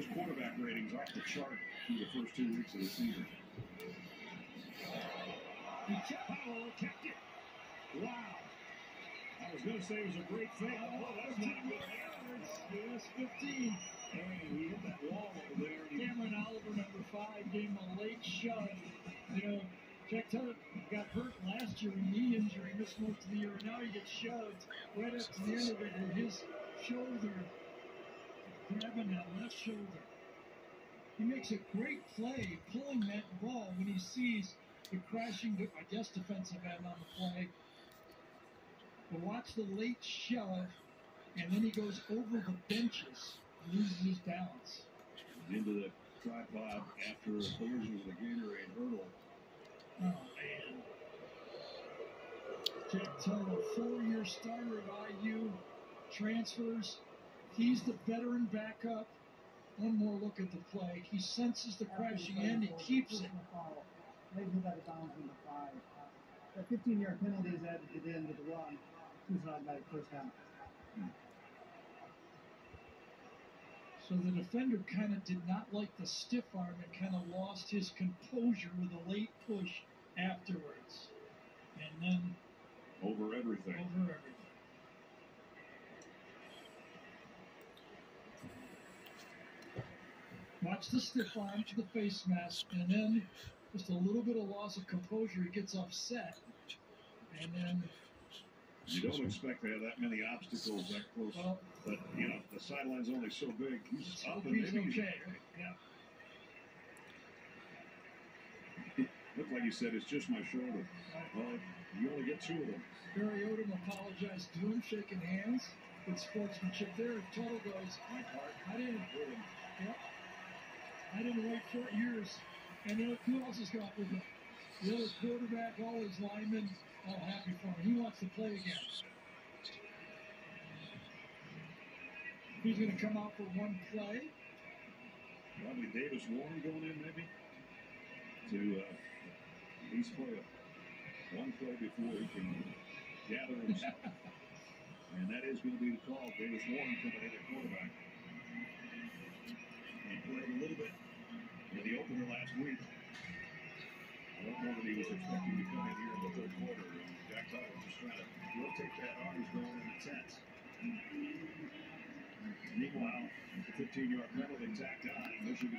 His quarterback ratings off the chart through the first two weeks of the season. Powell kept it. Wow. I was going to say it was a great fake. Oh, that's not good. Yes, 15. Hey, he hit that wall over there. Cameron Oliver, number five, gave him a late shove. You know, Jack Tuttle got hurt last year with knee injury, missed most of the year, and now he gets shoved right up to the end of it with his shoulder, grabbing that left shoulder. He makes a great play pulling that ball when he sees the crashing, I guess, defensive end on the play. But watch the late shove, and then he goes over the benches, loses his balance. into the tripod after a collision with a Gatorade hurdle. Oh man. Jack Tuttle, four-year starter at IU, transfers. He's the veteran backup. One more look at the play. He senses the crashing end. He keeps it. Maybe he got it down from the five. The 15 yard penalty is added to the end of the run. Who's not automatic first down? So the defender kind of did not like the stiff arm and kind of lost his composure with a late push afterwards. And then Over everything. over everything. Watch the stiff arm to the face mask, and then just a little bit of loss of composure. He gets upset, and then You don't expect to have that many obstacles that close. well, But, you know, the sideline's only so big. He's up and he's okay. Yeah. Looked like he said, it's just my shoulder. Well, you only get two of them. Barry Odom apologized to him, shaking hands. Good sportsmanship there. Total goes, My part. I didn't, yep. I didn't wait four years. And then who else has got with him? The other quarterback, all his linemen, all happy for him. He wants to play again. He's going to come out for one play. Probably Davis Warren going in, maybe, to uh, at least play a, one play before he can gather himself. and that is going to be the call. Davis Warren coming in at quarterback. Last week. I don't know that he was expecting to come in here in the third quarter. Jack Tuttle just trying to rotate that arm. He's going in the tent. Meanwhile, the 15-yard penalty tacked on. Michigan